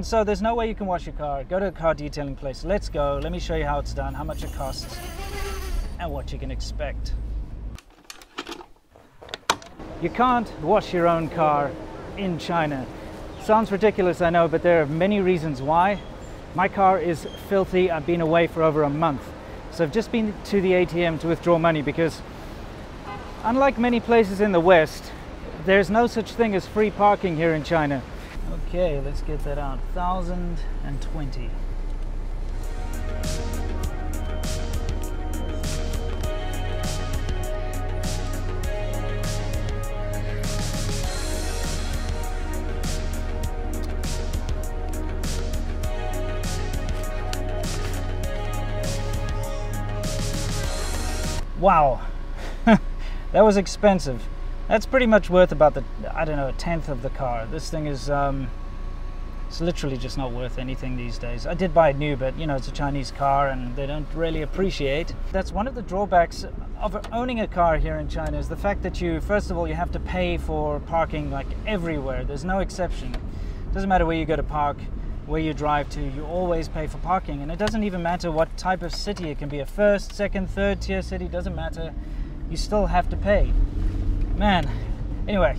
So there's no way you can wash your car. Go to a car detailing place. Let's go. Let me show you how it's done, how much it costs, and what you can expect. You can't wash your own car in China. Sounds ridiculous, I know, but there are many reasons why. My car is filthy. I've been away for over a month. So I've just been to the ATM to withdraw money because unlike many places in the West, there's no such thing as free parking here in China. Okay, let's get that out. 1020. Wow, that was expensive. That's pretty much worth about the, I don't know, a tenth of the car. This thing is, um, it's literally just not worth anything these days. I did buy it new, but you know, it's a Chinese car and they don't really appreciate. That's one of the drawbacks of owning a car here in China is the fact that you, first of all, you have to pay for parking like everywhere. There's no exception. Doesn't matter where you go to park, where you drive to, you always pay for parking. And it doesn't even matter what type of city. It can be a first, second, third tier city, doesn't matter. You still have to pay. Man, anyway,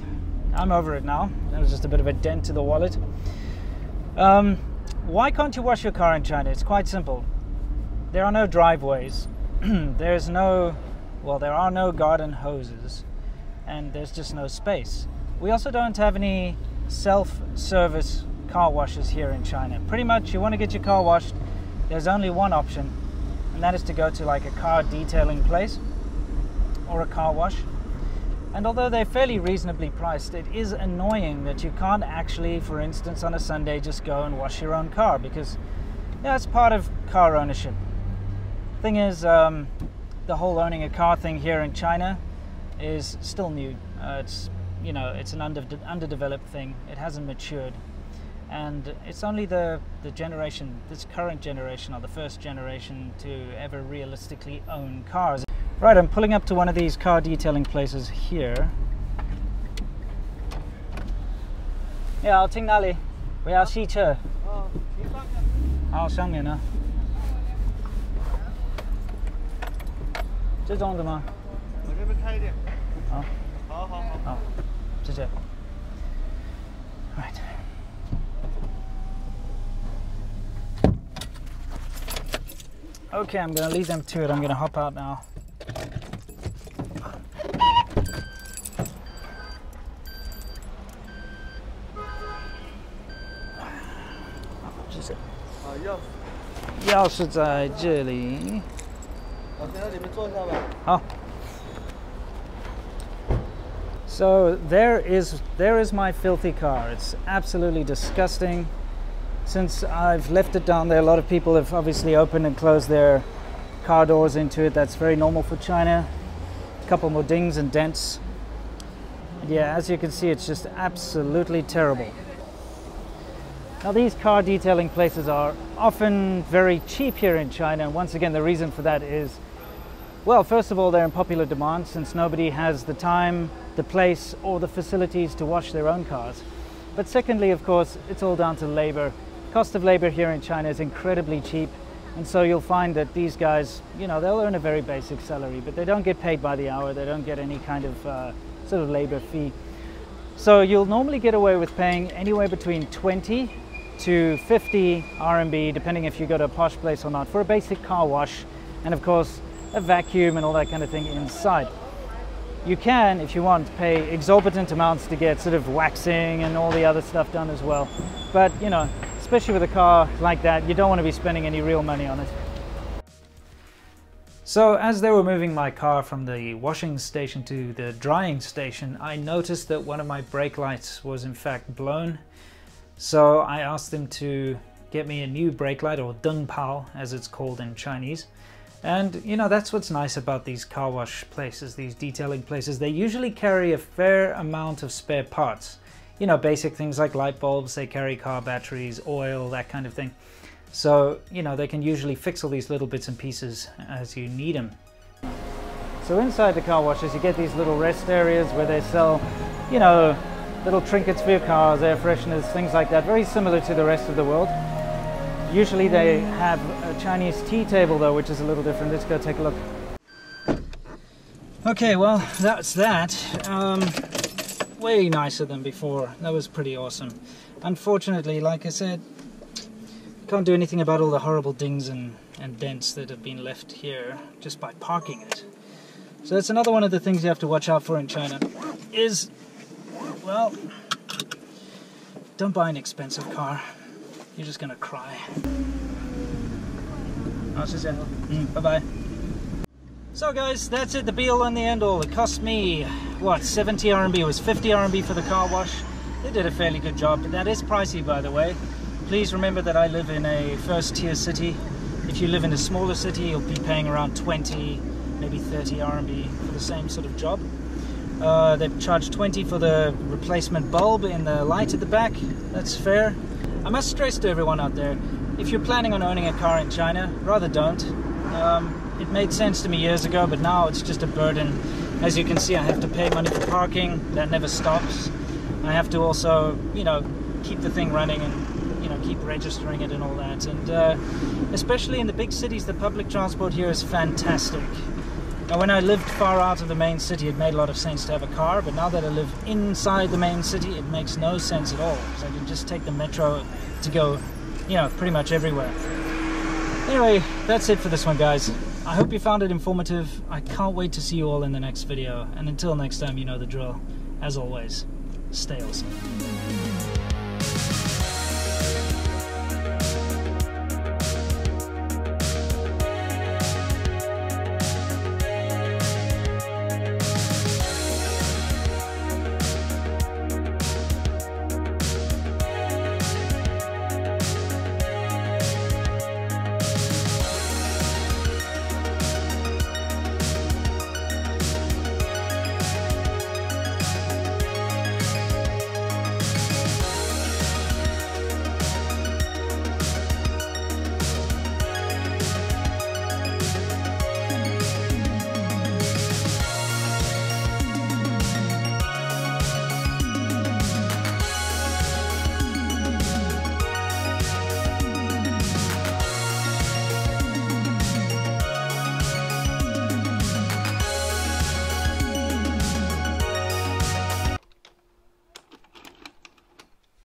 I'm over it now. That was just a bit of a dent to the wallet. Um, why can't you wash your car in China? It's quite simple. There are no driveways. there's no, well, there are no garden hoses, and there's just no space. We also don't have any self-service car washes here in China. Pretty much, you want to get your car washed, there's only one option, and that is to go to like a car detailing place or a car wash. And although they're fairly reasonably priced, it is annoying that you can't actually, for instance, on a Sunday just go and wash your own car because yeah, it's part of car ownership. Thing is, um, the whole owning a car thing here in China is still new. Uh, it's you know it's an under, underdeveloped thing. It hasn't matured, and it's only the the generation, this current generation, or the first generation to ever realistically own cars. Right, I'm pulling up to one of these car detailing places here. 你好，请哪里？我要洗车。哦，你放下。好，上面呢？这种的吗？我这边开一点。好，好好好。好，谢谢。Right. Okay, I'm gonna leave them to it. I'm gonna hop out now. 钥匙。钥匙在这里。好，先在里面坐一下吧。好。So there is there is my filthy car. It's absolutely disgusting. Since I've left it down there, a lot of people have obviously opened and closed their car doors into it. That's very normal for China. A couple more dings and dents. And yeah, as you can see, it's just absolutely terrible. Now, these car detailing places are often very cheap here in China, and once again, the reason for that is well, first of all, they're in popular demand since nobody has the time, the place, or the facilities to wash their own cars. But secondly, of course, it's all down to labor. Cost of labor here in China is incredibly cheap, and so you'll find that these guys, you know, they'll earn a very basic salary, but they don't get paid by the hour, they don't get any kind of uh, sort of labor fee. So you'll normally get away with paying anywhere between 20 to 50 RMB, depending if you go to a posh place or not, for a basic car wash, and of course, a vacuum and all that kind of thing inside. You can, if you want, pay exorbitant amounts to get sort of waxing and all the other stuff done as well. But, you know, especially with a car like that, you don't want to be spending any real money on it. So as they were moving my car from the washing station to the drying station, I noticed that one of my brake lights was in fact blown. So I asked them to get me a new brake light or Deng Pao as it's called in Chinese. And you know, that's what's nice about these car wash places, these detailing places. They usually carry a fair amount of spare parts. You know, basic things like light bulbs, they carry car batteries, oil, that kind of thing. So, you know, they can usually fix all these little bits and pieces as you need them. So inside the car washes, you get these little rest areas where they sell, you know, little trinkets for your cars, air fresheners, things like that. Very similar to the rest of the world. Usually they have a Chinese tea table though, which is a little different. Let's go take a look. Okay, well, that's that. Um, way nicer than before. That was pretty awesome. Unfortunately, like I said, can't do anything about all the horrible dings and, and dents that have been left here just by parking it. So that's another one of the things you have to watch out for in China is, well, don't buy an expensive car. You're just gonna cry. Mm, bye-bye. So guys, that's it, the be all and the end all. It cost me, what, 70 RMB? It was 50 RMB for the car wash. They did a fairly good job, but that is pricey by the way. Please remember that I live in a first tier city. If you live in a smaller city, you'll be paying around 20, maybe 30 RMB for the same sort of job. Uh, they've charged 20 for the replacement bulb in the light at the back. That's fair. I must stress to everyone out there, if you're planning on owning a car in China, rather don't. Um, it made sense to me years ago, but now it's just a burden. As you can see, I have to pay money for parking. That never stops. I have to also, you know, keep the thing running and, you know, keep registering it and all that. And uh, especially in the big cities, the public transport here is fantastic. Now, when I lived far out of the main city, it made a lot of sense to have a car, but now that I live inside the main city, it makes no sense at all, because I can just take the metro to go, you know, pretty much everywhere. Anyway, that's it for this one, guys. I hope you found it informative. I can't wait to see you all in the next video, and until next time, you know the drill. As always, stay awesome.